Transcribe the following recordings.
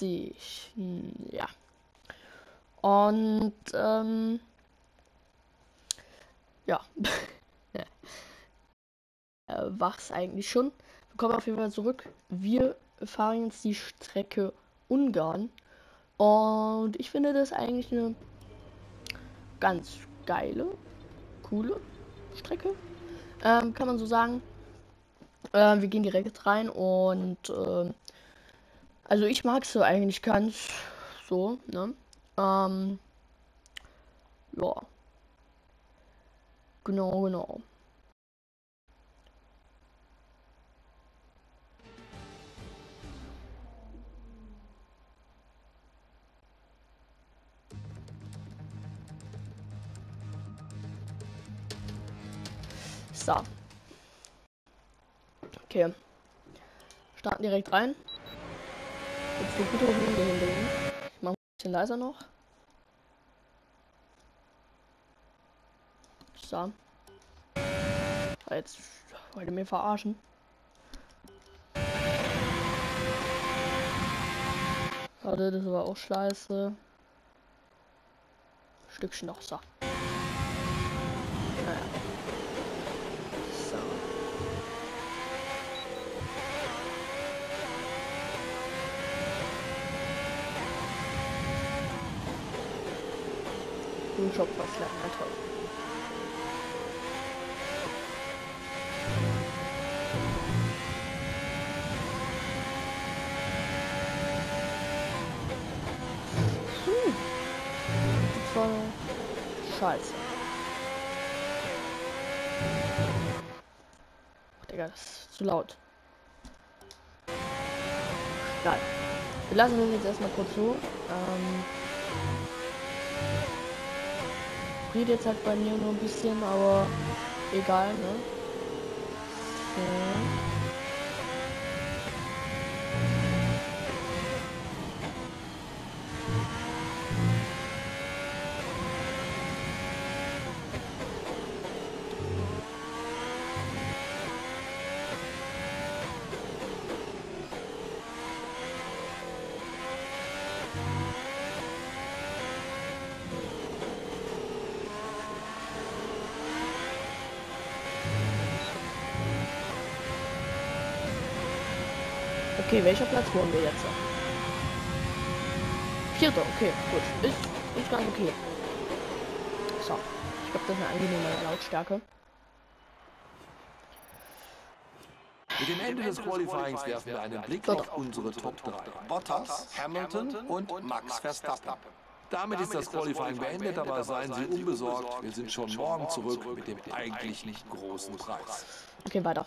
50. Hm, ja. Und ähm, ja. äh, wach's eigentlich schon. Wir kommen auf jeden Fall zurück. Wir fahren jetzt die Strecke Ungarn. Und ich finde das eigentlich eine ganz geile, coole Strecke. Ähm, kann man so sagen. Äh, wir gehen direkt rein und äh, also ich mag so eigentlich ganz so, ne? Ähm, ja. Genau, genau. So. Okay. Starten direkt rein. Jetzt eine gute Runde hinlegen. Ich mache ein bisschen leiser noch. So. Jetzt wollt ihr mir verarschen. Warte, das war auch scheiße. Stückchen noch, so. Naja. So. Du Job was lernen, toll. Hm. Scheiße. Ach, Digga, das ist zu laut. Nein. Wir lassen das jetzt erstmal kurz so. Ähm, friert jetzt halt bei mir nur ein bisschen, aber egal, ne? So. Okay, welcher Platz wurden wir jetzt? Vierter, okay, gut. Ist, ist ganz okay. So. Ich glaube, das ist eine angenehme Lautstärke. Mit dem Ende des Qualifyings werfen wir einen Blick auf unsere Top 3. Bottas, Hamilton und Max Verstappen. Damit ist das Qualifying beendet, aber seien Sie unbesorgt, wir sind schon morgen zurück mit dem eigentlichen großen Preis. Okay, weiter.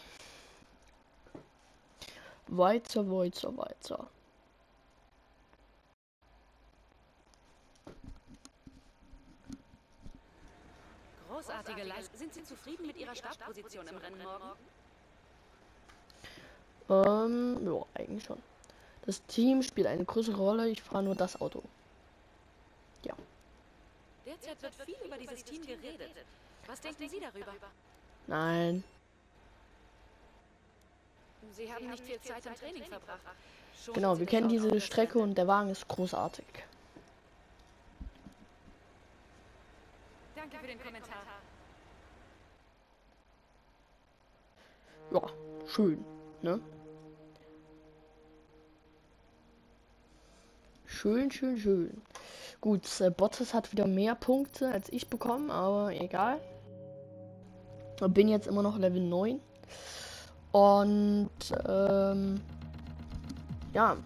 Weiter, weiter, weiter. Großartige Leistung. Sind Sie zufrieden mit Ihrer Startposition im Rennen morgen? Ähm, ja, eigentlich schon. Das Team spielt eine größere Rolle, ich fahre nur das Auto. Ja. Derzeit wird viel über dieses Team geredet. Was denken Sie darüber? Nein. Sie haben nicht viel Zeit im Training verbracht. Schonen Genau, wir kennen diese Strecke und der Wagen ist großartig. Danke für den Kommentar. Ja, schön, ne? Schön, schön, schön. Gut, äh, Bottas hat wieder mehr Punkte als ich bekommen, aber egal. Bin jetzt immer noch Level 9. Und ähm, ja.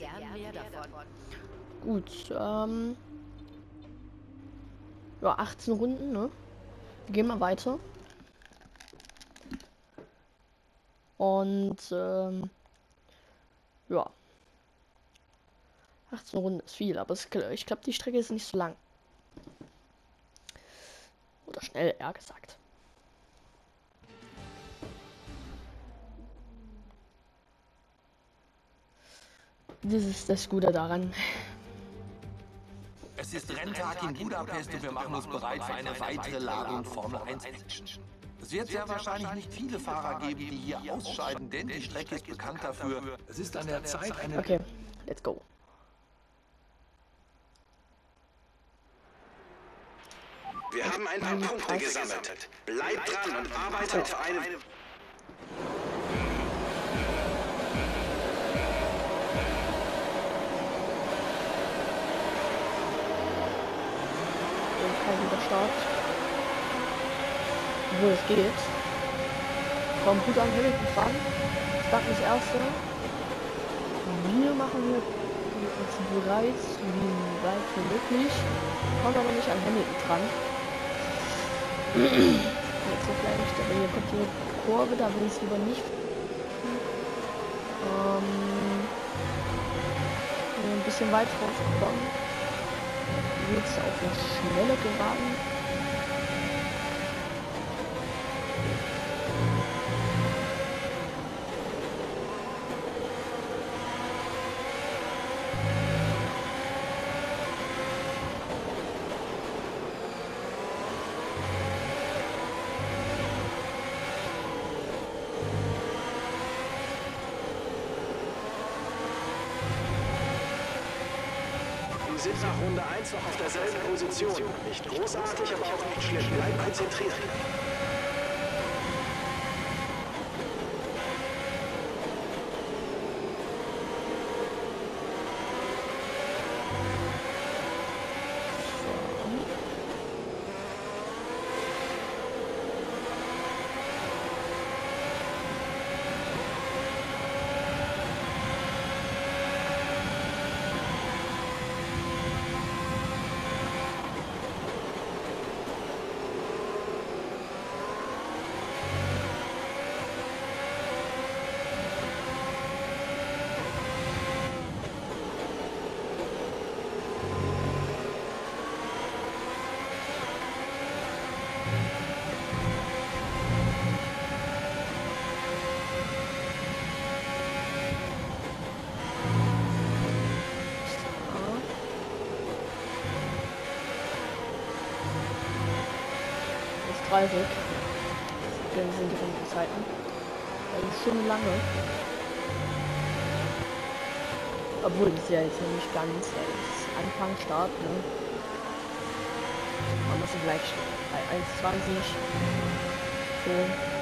Gern mehr davon. Gut, ähm. Ja, 18 Runden, ne? Wir gehen mal weiter. Und, ähm. Ja. 18 Runden ist viel, aber es, ich glaube, die Strecke ist nicht so lang. Oder schnell, eher gesagt. Das ist das Gute daran. Es ist Renntag in Budapest und wir machen uns bereit für eine weitere Ladung Formel 1 Action. Es wird sehr wahrscheinlich nicht viele Fahrer geben, die hier ausscheiden, denn die Strecke ist bekannt dafür. Es ist an der Zeit, eine... Okay, let's go. Wir haben ein paar Punkte gesammelt. Bleibt dran und arbeitet für eine... kein guter Start. Obwohl es geht. Kommt gut an Hamilton dran. Start das erste. Wir machen hier uns bereit, wie weit wie möglich. Kommt aber nicht an Hamilton dran. Jetzt so vielleicht, aber hier kommt die Kurve, da will ich es lieber nicht. Ähm, ein bisschen weit rausgekommen jetzt auf eine schnelle Geraden. Sind nach Runde 1 noch auf derselben Position. Nicht großartig, aber auch nicht schlimm. Bleib konzentriert. Dann sind die Rundenzeiten. Eine Stunde lange. Obwohl das ja jetzt noch nicht ganz ist Anfang Start, ne? Man muss gleich bei 1,20 so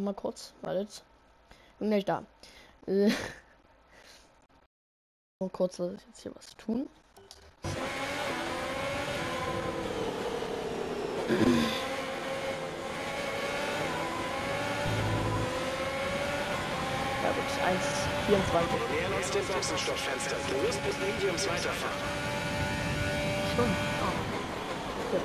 mal kurz. Wartet. Bin gleich da. Äh. Nur kurz jetzt hier was tun. Ja gut, 1,24. Wir nähern uns dem Boxenstoffenster. Du wirst mit Mediums weiterfahren. Schon. Ah. Okay.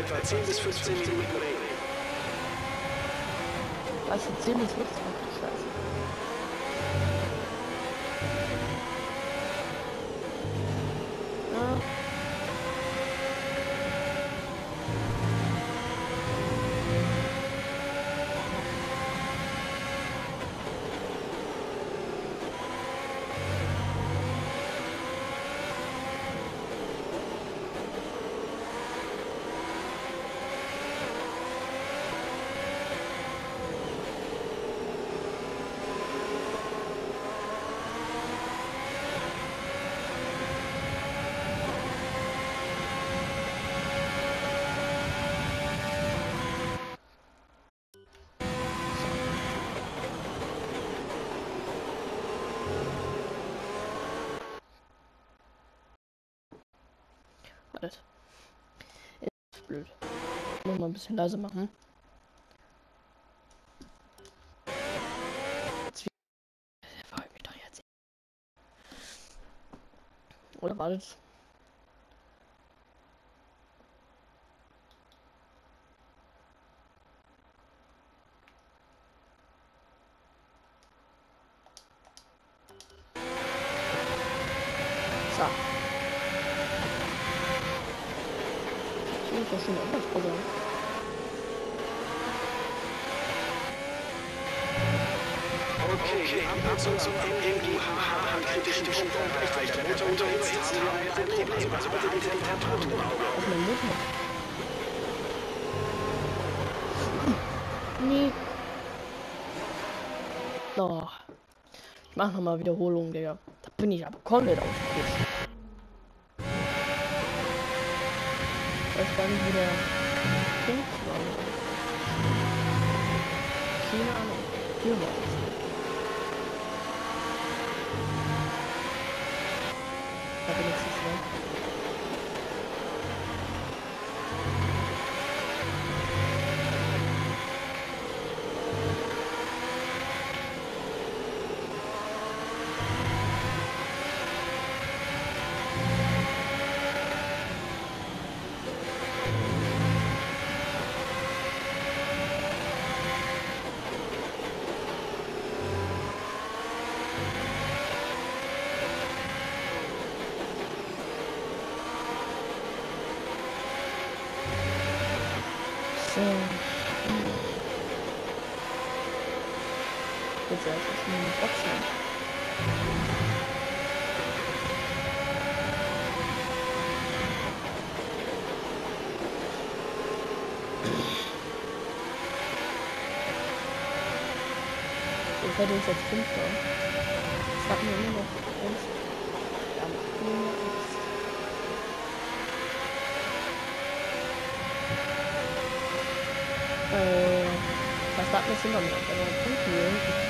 Etwa 10 bis 15 Minuten. Was, 10 bis 15? Blöd. Muss mal ein bisschen leise machen. Jetzt verheult mich doch jetzt. Oder wartet. Doch schon anders probieren. Okay, die Abnutzung zum MMIHH hat kritischen Punkt erreicht, weil der Motor unterhitzt. Haben wir ein Problem, also behalte die Temperatur im Auge. Auf meinem Motor. Nee. Oh. Ich mach nochmal Wiederholung, Digga. Da bin ich aber komplett ausgerutscht. Ich weiß gar nicht, wo der Punkt war. Keine Ahnung. Hier war es. Da bin ich nicht mehr. So. Erst ist eine Boxen. Ich hätte uns jetzt fünfter. Das hatten wir immer noch eins. Ja, nur noch eins. Äh, was sagt mir immer noch? Aber Punkte,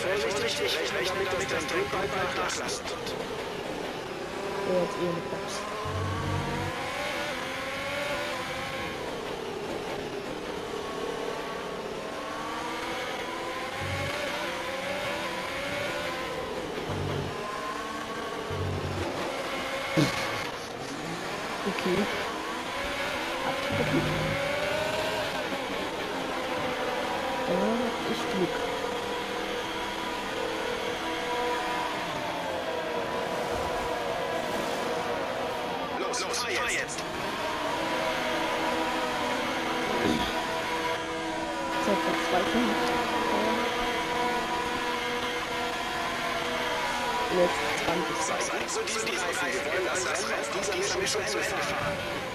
vorsichtig, ich rechne damit, dass das Dreh bald nachlassen wird. So, jetzt eh eine Box. Okay. Stunden. Jetzt 20 Seiten. Seid so diesen Reifen, wir wollen das Rennen auf dieser Mischung zu Ende fahren.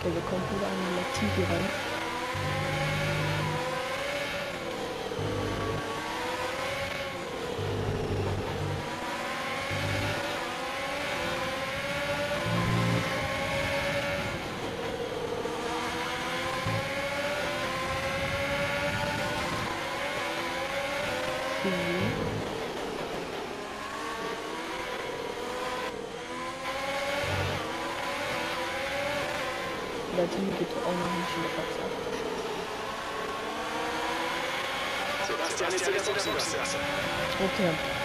Okay, wir kommen wieder an die Latifi ran. Mhm. Latifi geht auch noch nicht in